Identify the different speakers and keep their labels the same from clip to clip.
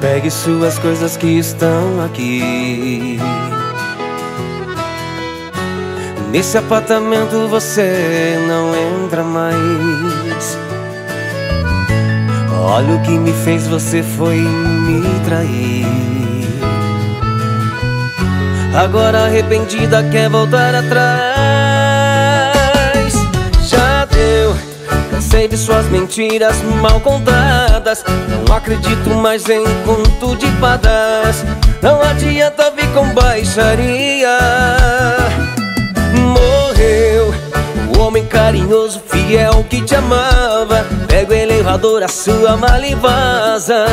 Speaker 1: Pegue suas coisas que estão aqui. Nesse apartamento você não entra mais. Olha o que me fez, você foi me trair. Agora arrependida quer voltar atrás. Já deu, cansei de suas mentiras mal contadas. Não acredito mais em conto de fadas. Não adianta vir com baixaria. Morreu o homem carinhoso, fiel que te amava. Pega o elevador, a sua mala e vaza.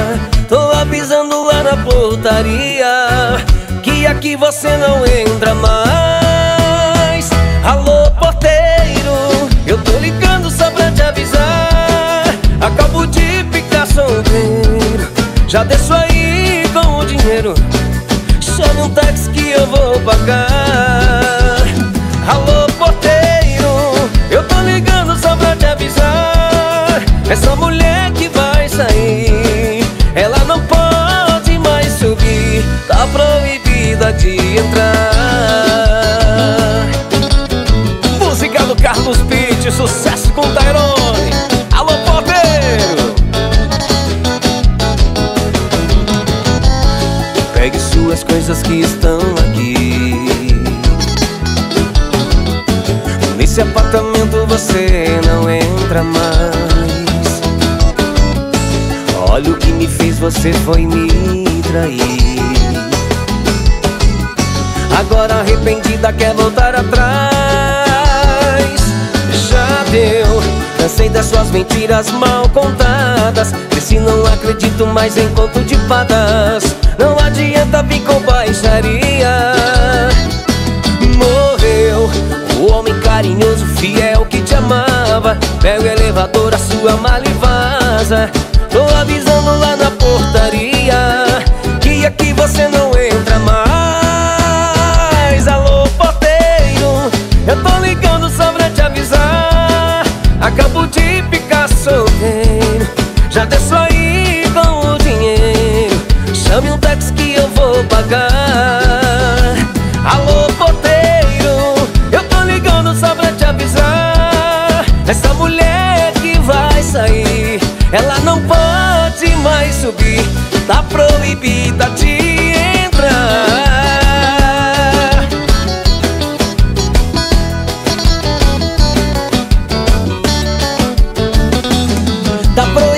Speaker 1: Tô avisando lá na portaria que aqui você não entra mais. Alô, porteiro, eu tô ligando só pra te avisar. Acabo de ficar solteiro, já desço aí com o dinheiro. Chame um táxi que eu vou pagar. Alô, Nesse apartamento você não entra mais. Olha o que me fez, você foi me trair. Agora arrependida quer voltar atrás. Já deu, cansei das suas mentiras mal contadas. Esse não acredito mais em conto de fadas. Não adianta vir com baixaria. Pega o elevador, a sua mala e vaza. Tô avisando lá na portaria que aqui você não entra mais. Alô, porteiro, eu tô ligando só pra te avisar. Acabo de ficar solteiro, já desço tá proibida de entrar. Tá proibida